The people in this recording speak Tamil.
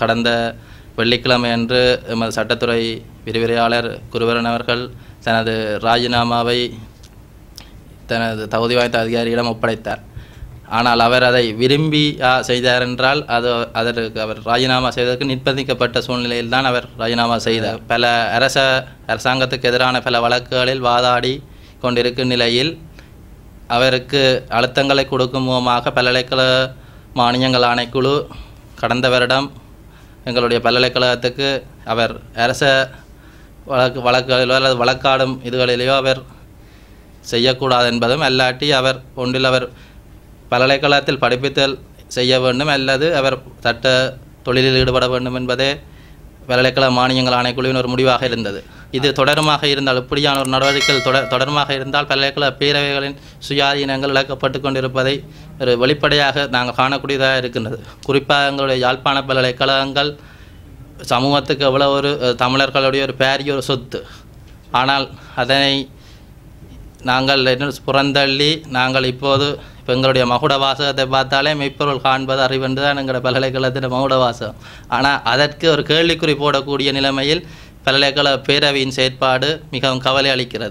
கடந்த வெள்ளிக்கிழமை அன்று எமது சட்டத்துறை விரிவுரையாளர் குருவரன் அவர்கள் தனது ராஜினாமாவை தனது தகுதி வாய்ந்த அதிகாரியிடம் ஒப்படைத்தார். ஆனால் அவர் அதை விரும்பி ஆ, செய்தார் என்றால் அது அதற்கு அவர் ராஜினாமா செய்வதற்கு நிர்பந்திக்கப்பட்ட சூழ்நிலையில் தான் அவர் ராஜினாமா செய்தார். பல அரச அரசாங்கத்துக்கு எதிரான பல வழக்குகளில் வாதாடி கொண்டிருக்கும் நிலையில் அவருக்கு அழுத்தங்களை கொடுக்கும் முகமாக பல்கலைக்கழக மானியங்கள் ஆணைக்குழு கடந்த வருடம் எங்களுடைய பல்கலைக்கழகத்துக்கு அவர் அரச வழக்கு வழக்குகளிலோ அல்லது வழக்காடும் இதுகளிலேயோ அவர் செய்யக்கூடாது என்பதும் அல்லாட்டி அவர் ஒன்றில் அவர் பல்கலைக்கழகத்தில் படிப்பித்தல் செய்ய வேண்டும் அல்லது அவர் சட்ட தொழிலில் ஈடுபட வேண்டும் என்பதே பல்கலைக்கழக மானியங்கள் ஆணைக்குழுவின் ஒரு முடிவாக இருந்தது. இது தொடருமாக இருந்தால் இப்படியான ஒரு நடவடிக்கைகள் தொடர் தொடருமாக இருந்தால் பல்கலைக்கழக பேரவைகளின் சுயாதீனங்கள் இழக்கப்பட்டு கொண்டிருப்பதை ஒரு வெளிப்படையாக நாங்கள் காணக்கூடியதாக இருக்கின்றது. குறிப்பாக எங்களுடைய யாழ்ப்பாண பல்கலைக்கழகங்கள் சமூகத்துக்கு எவ்வளோ ஒரு தமிழர்களுடைய ஒரு பேரிய ஒரு சொத்து. ஆனால் அதனை நாங்கள் என்ன புறந்தள்ளி நாங்கள் இப்போது இப்போ எங்களுடைய மகுட வாசகத்தை பார்த்தாலே மெய்ப்பொருள் காண்பது அறிவென்று தான் எங்களுடைய பல்கலைக்கழகத்தின் மகுட வாசகம். ஆனால் அதற்கு ஒரு கேள்விக்குறி போடக்கூடிய நிலைமையில் பல்கலைக்கழக பேரவையின் செயற்பாடு மிகவும் கவலை அளிக்கிறது.